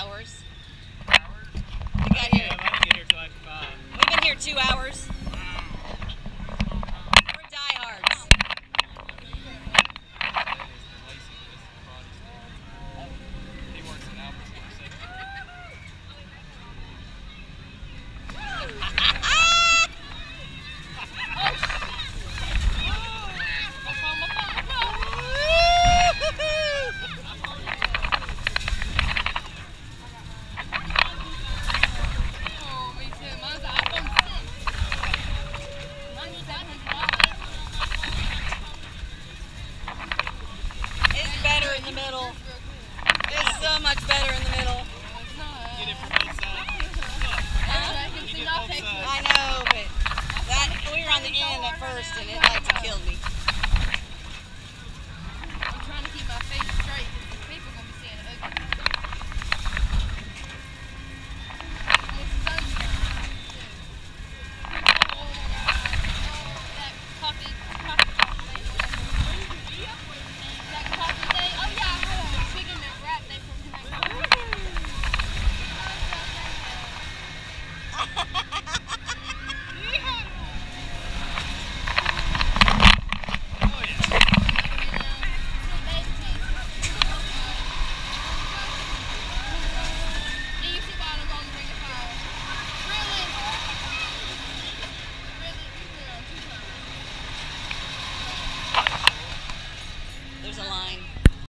hours. The middle. It's so much better in the middle. Get it from both sides. I know, but that we were on the end at first, and it like to killed me.